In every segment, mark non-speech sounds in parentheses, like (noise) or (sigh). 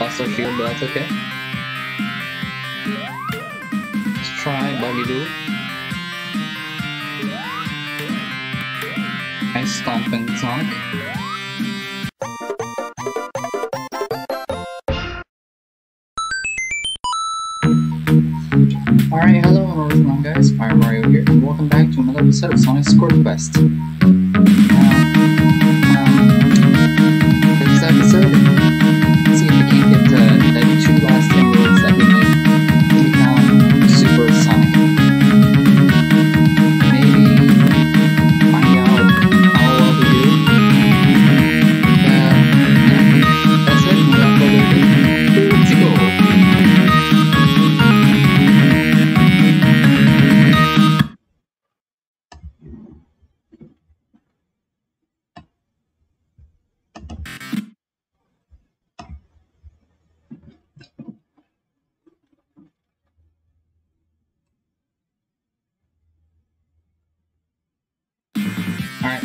Lost shield, but that's okay. Let's try Buggy Doo. Nice stomping Sonic. Alright, hello and welcome guys, Fire Mario here, and welcome back to another episode of Sonic Scorched Quest.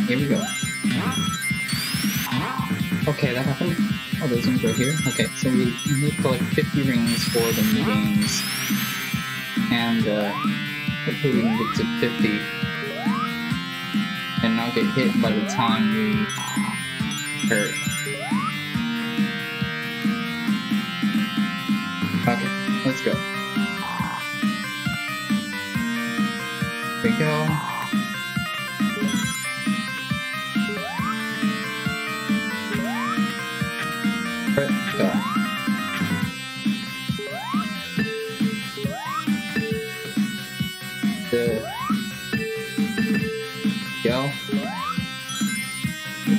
Here we go. Okay, that happened. Oh, those rings right here. Okay, so we need to collect 50 rings for the new games. And, uh, hopefully we can get to 50. And not get hit by the time we hurt. Okay, let's go. Here we go.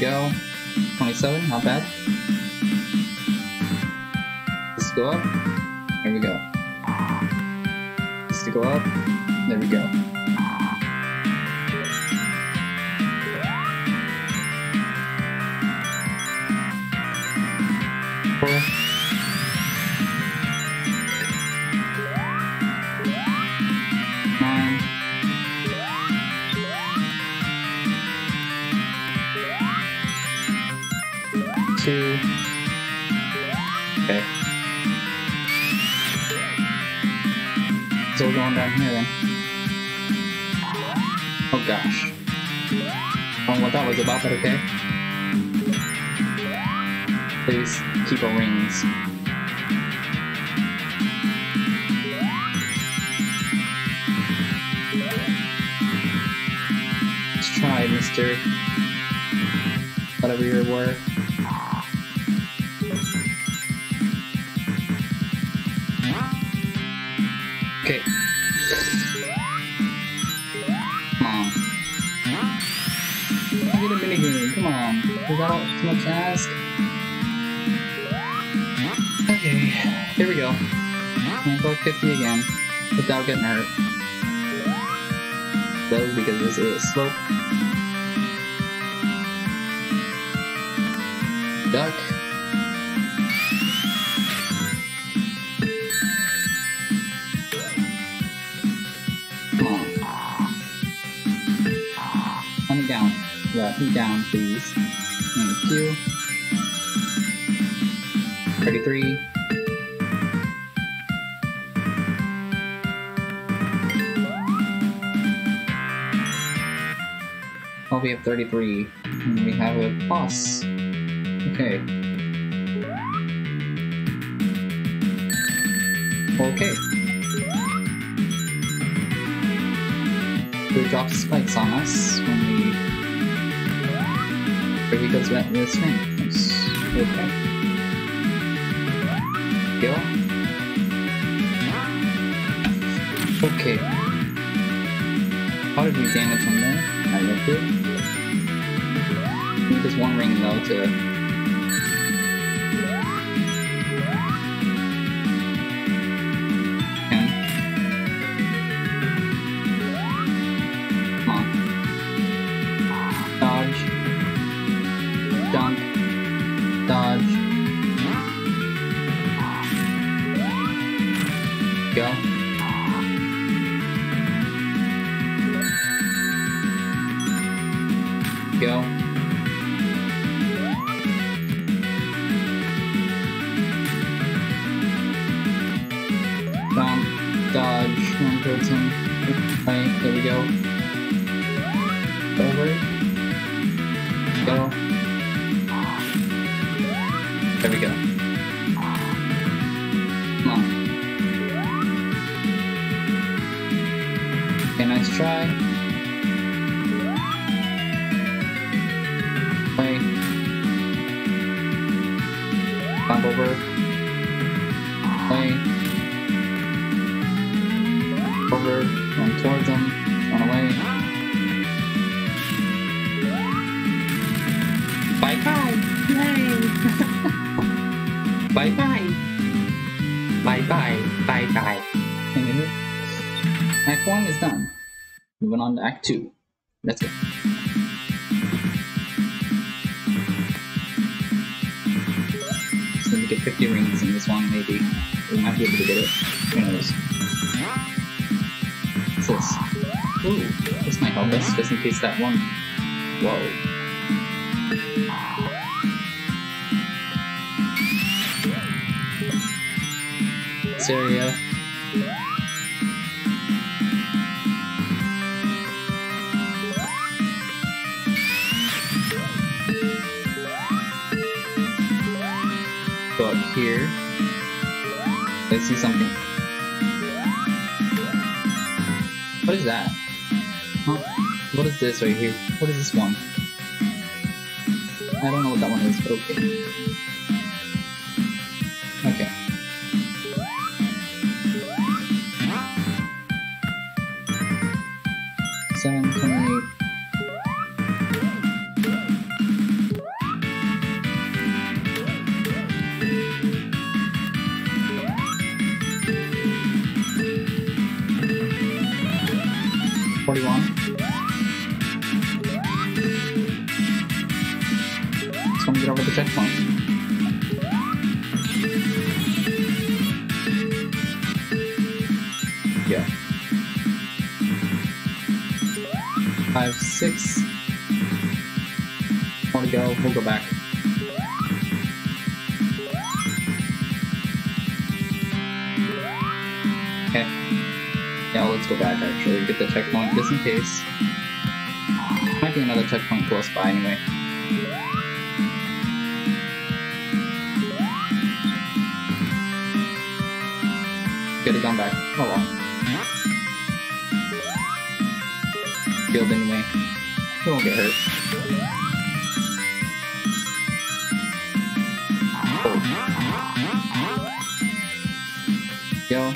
Go. 27, not bad. Let's go up. Here we go. To go up. There we go. Gosh. I don't know what that was about, but okay. Please keep our rings. Let's try, Mister. Whatever your word. Is too much to ask? Okay, here we go. Go 50 again without getting hurt. Though, because this is a slope. Duck. Come on. Let me down. Let me down, please. Thank you. 33. Oh, we have 33. And we have a boss. Okay. Okay. Who drops spikes on us. Or he goes back to the swing. Okay. Go. Okay. How did we damage him there? I love it. This one ring though to try. Moving on to Act 2. Let's go. So we get 50 rings in this one, maybe. We might be able to get it. Who knows? What's this? Ooh, this might help us, just in case that one. Whoa. This here. Let's see something. What is that? Huh? What is this right here? What is this one? I don't know what that one is, but. Okay. Checkpoint. Yeah. Five, six. To go. We'll go back. Okay. Yeah, let's go back actually. Get the checkpoint just in case. Might be another checkpoint close by anyway. Could have gone back. Oh well. Field anyway. He won't get hurt. Go.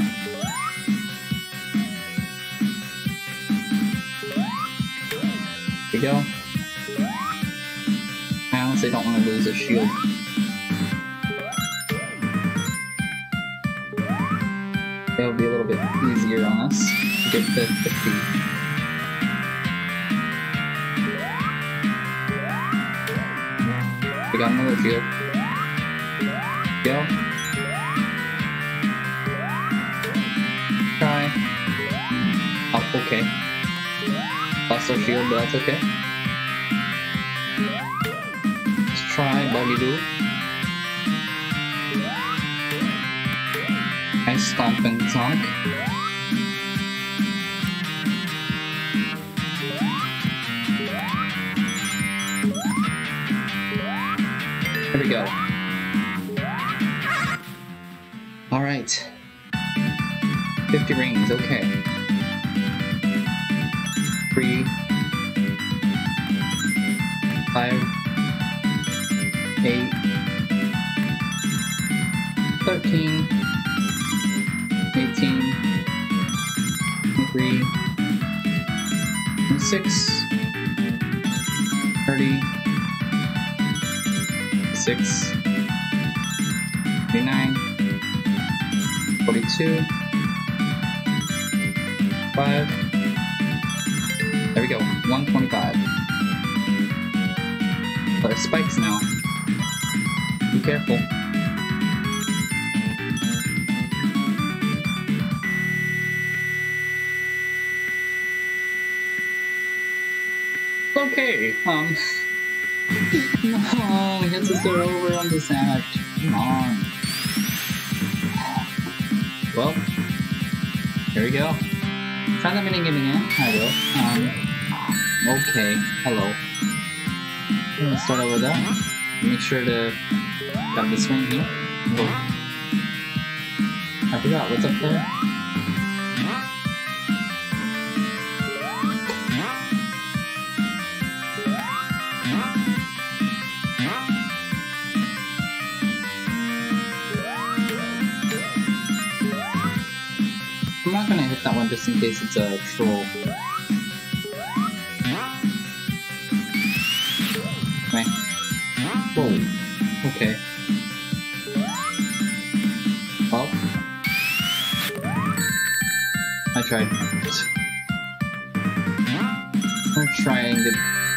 Here we go. I honestly don't want to lose a shield. Bit easier on us to get to 50. We got another field. Go. Try. Oh, okay. Lost our field, but that's okay. Let's try Buggy Doo. stop and talk. Here we go. All right. 50 rings, okay. Three. Five. Eight. 13, 26, 30, 6, 39, 42, 5, there we go, 125. But it spikes now. Be careful. Okay, um... (laughs) No, we have to start over on this act. Come on. Well, here we go. Try the minigame again. I will. Um, okay. Hello. I'm gonna start over though. Make sure to grab the swing here. Oh. I forgot what's up there. That one just in case it's a troll. Okay. I tried. I'm trying to...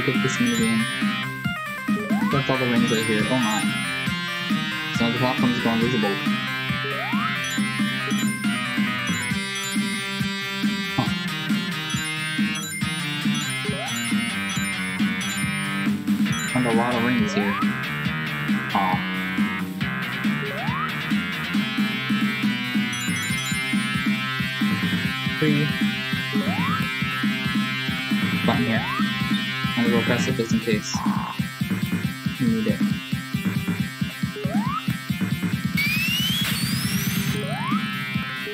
to get this in. That's all the rings right here. Oh my. So the platform's gone visible. Huh. Found a lot of rings here. Aw. Three. Go press it just in case you need it.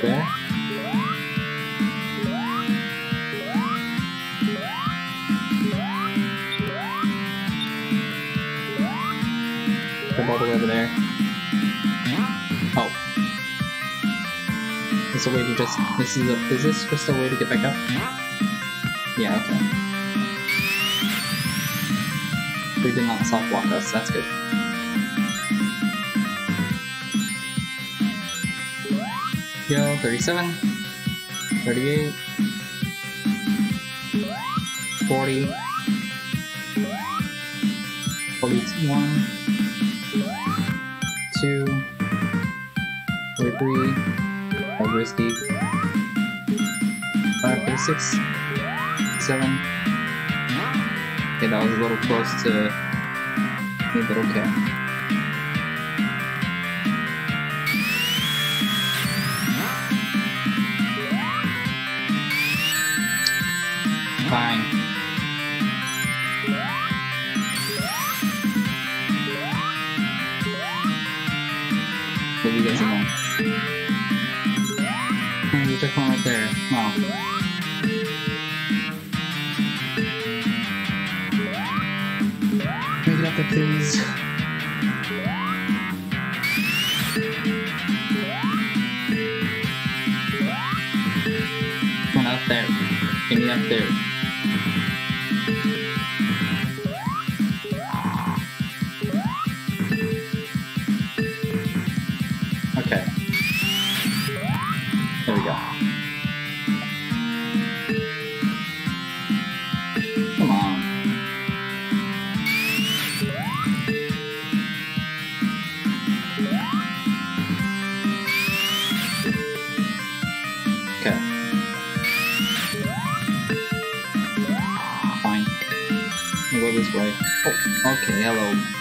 There. All the way over there. Oh. This is a way to just. This is a. Is this just a way to get back up? Yeah. Okay. Did not soft walk us. That's good. Go 37, 38, 40, 41, 2, 43, how risky, 5, 46, 7. Okay, that was a little close to me, but okay. Fine. Leave you guys alone. Oh, there's a checkpoint right there. Wow. There, please. Come on up there. Get me up there. Okay. There we go. Okay, hello.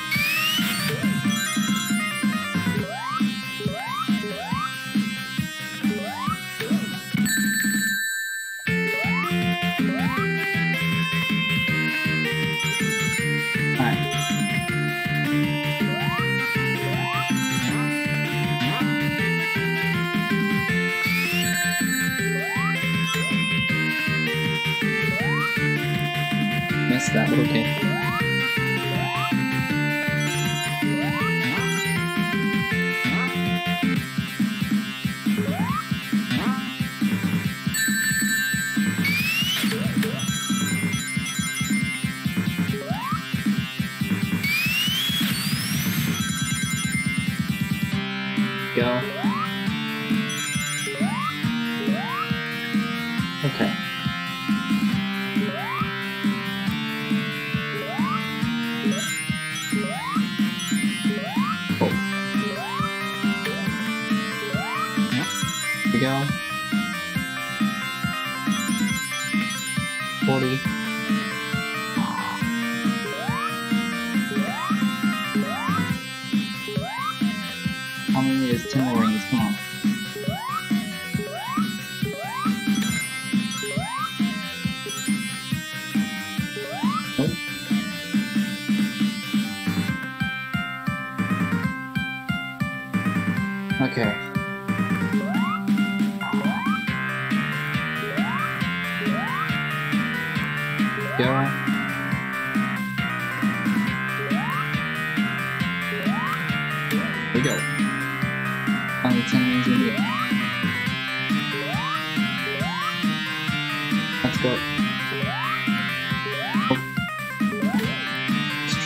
Go.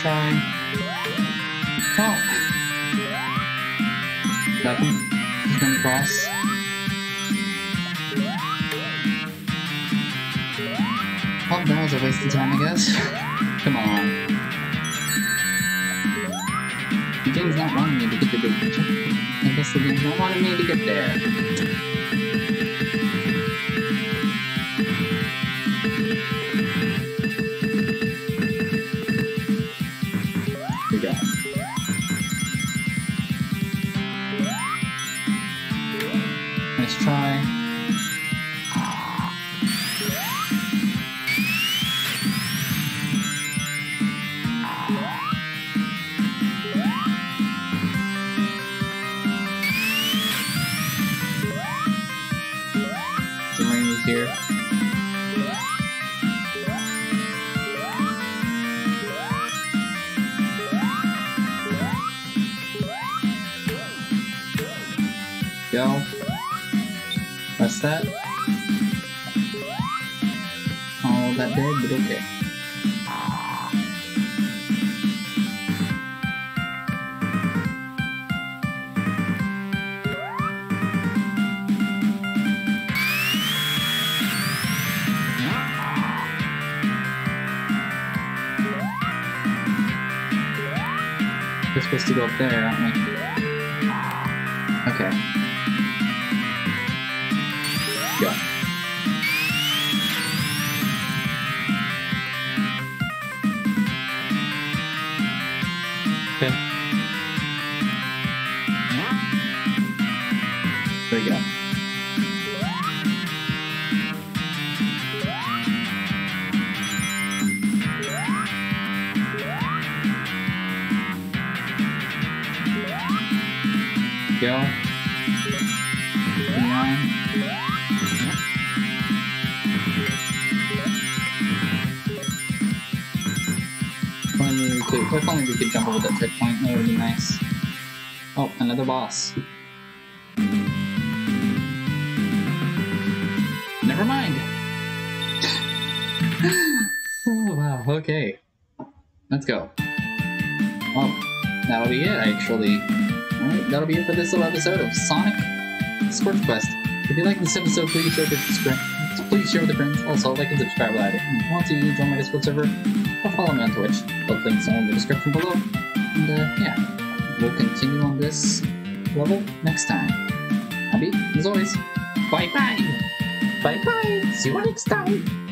Let's. Oh! Nothing. Just run across. Oh, that was a waste of time, I guess. (laughs) Come on. The game's not wanting me to get the. I guess the game's not wanting me to get there. Nice try. Press that. Oh, that did, but okay. We're supposed to go up there, aren't we? Okay. We go. Go. Nine. Could, if only we could jump over that checkpoint, that would be nice. Oh, another boss. Never mind. oh wow, okay. Let's go. Well, that'll be it actually. Alright, that'll be it for this little episode of Sonic Scorch Quest. If you like this episode, please share, with, please share with your friends. Also, like and subscribe while at it. And if you want to join my Discord server, or follow me on Twitch. Both links are in the description below. And uh, yeah, we'll continue on this level next time. Happy, as always, bye bye! Bye bye! See you next time!